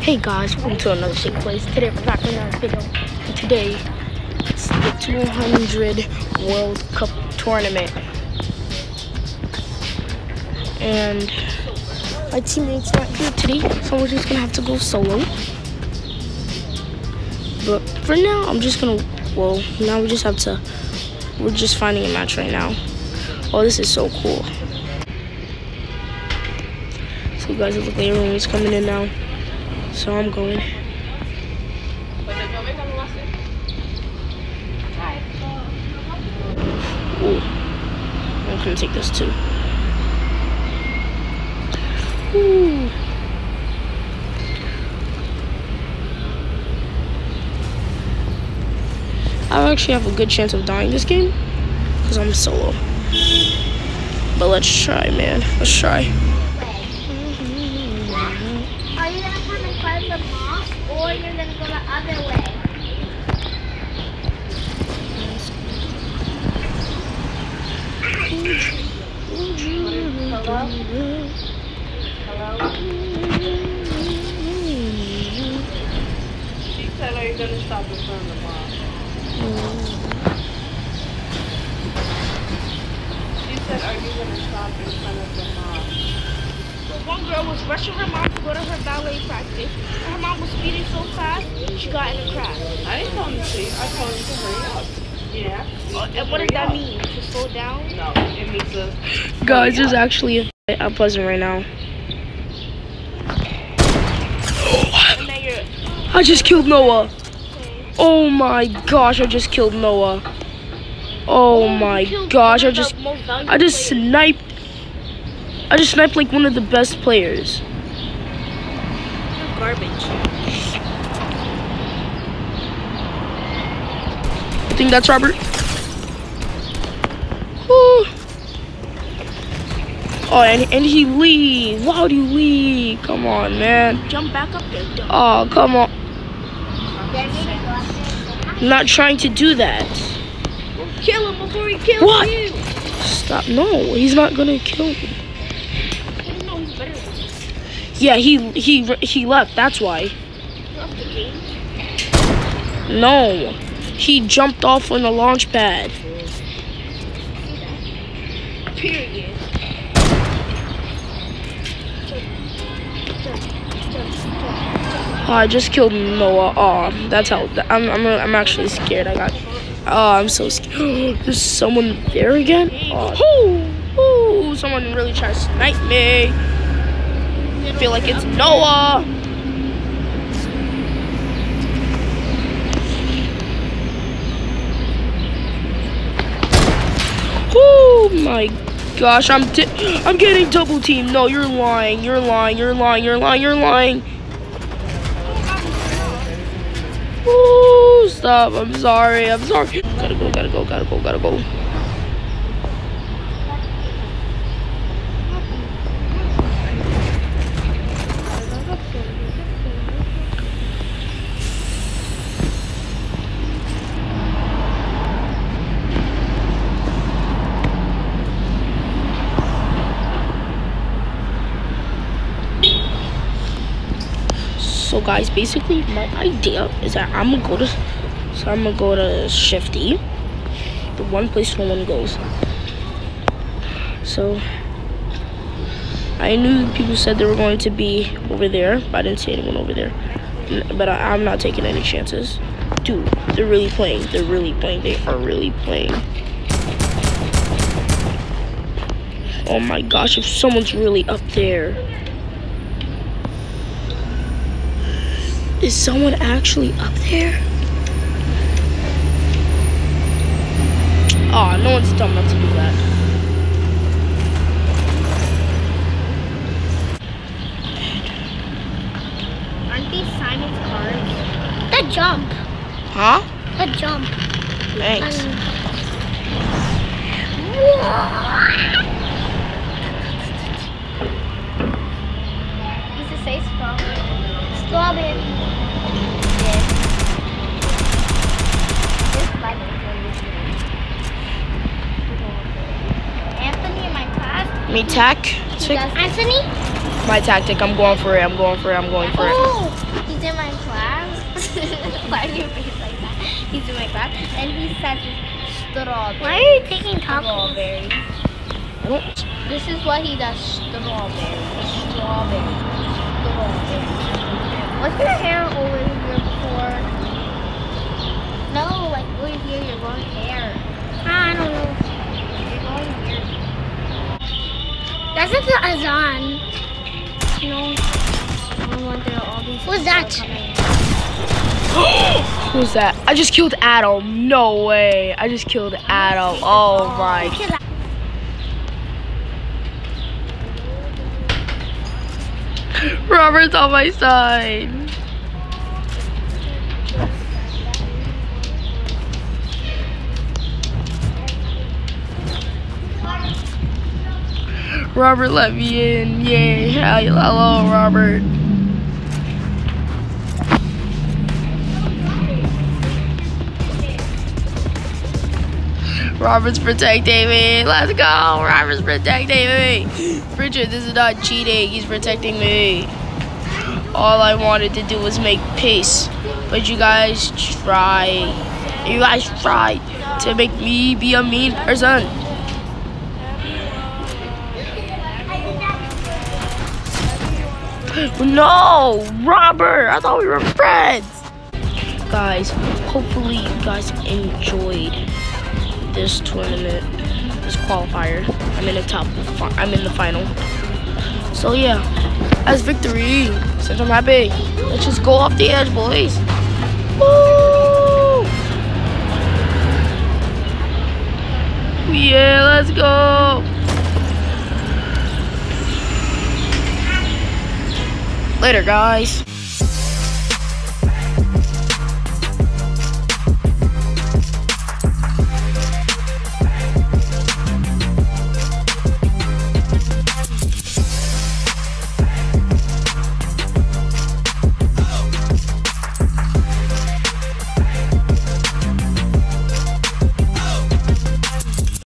Hey guys, welcome to another Shake Place. Today we're back with another video. And today it's the 200 World Cup tournament. And my teammate's aren't here today, so we're just gonna have to go solo. But for now, I'm just gonna, well, now we just have to, we're just finding a match right now. Oh, this is so cool. So you guys, looks like everyone's coming in now. So I'm going. Ooh. I'm gonna take this too. Ooh. I actually have a good chance of dying this game because I'm solo. But let's try, man. Let's try. Are you gonna come and climb the mosque, or you're gonna go the other way? Hello? Hello? She said, are you going to stop in front of the mom? She said, are you going to stop in front of the mom? The one girl was rushing her mom to go to her ballet practice. Her mom was speeding so fast, she got in a crash. I didn't tell him to speak. I told him to hurry up. Yeah. Oh, and what does that mean? To slow down? No, it means to... Guys, there's actually a fight at Pleasant right now. And then you're... I just killed Noah. Oh my gosh, I just killed Noah. Oh my gosh, I just I just sniped I just sniped like one of the best players. Garbage. I think that's Robert. Whew. Oh, and, and he leave. Why would you leave? Come on, man. Jump back up there. Dumb. Oh, come on. Then you can go up there and say hi. I'm not trying to do that. Kill him before he kills What? you. Stop. No, he's not gonna kill me. Yeah, he he he left. That's why. No, he jumped off on the launch pad. Period. Oh, I just killed Noah. Oh, that's how. I'm I'm I'm actually scared. I got. Oh, I'm so scared. There's someone there again. Oh, ooh, someone really trying to snipe me. I feel like it's Noah. Oh my gosh, I'm I'm getting double teamed. No, you're lying. You're lying. You're lying. You're lying. You're lying. Ooh, stop. I'm sorry. I'm sorry. Gotta go. Gotta go. Gotta go. Gotta go. So guys, basically my idea is that I'm gonna go to so I'm gonna go to Shifty. The one place no one goes. So I knew people said they were going to be over there, but I didn't see anyone over there. But I, I'm not taking any chances. Dude, they're really playing. They're really playing. They are really playing. Oh my gosh, if someone's really up there. Is someone actually up there? Oh, no one's dumb enough to do that. Aren't these Simon's cars? The jump. Huh? The jump. Thanks. Does it say strawberry? Strawberry. Yes. This button is Anthony in my class. Me tack. Anthony? my tactic. I'm going for it. I'm going for it. I'm going for it. Oh, he's in my class. Why do you face like that? He's in my class, and he says strawberry. Why are you taking strawberry? I don't. This is what he does. Strawberry. Strawberry. Strawberry. Was your hair over here before? No, like over here, you're going hair. I don't know. You're going here. That's not the Azan. No. I wonder all these. What's that? Who's that? I just killed Adam. No way. I just killed Adam. Oh my. Robert's on my side. Robert let me in. Yay. Hello, Robert. Robert's protecting me. Let's go. Robert's protecting me. Richard, this is not cheating. He's protecting me. All I wanted to do was make peace. But you guys try. You guys try to make me be a mean person. No, Robert. I thought we were friends. Guys, hopefully you guys enjoyed this tournament, this qualifier. I'm in the top. I'm in the final. So yeah, that's victory. Since I'm happy, let's just go off the edge, boys. Woo! Yeah, let's go. Later, guys.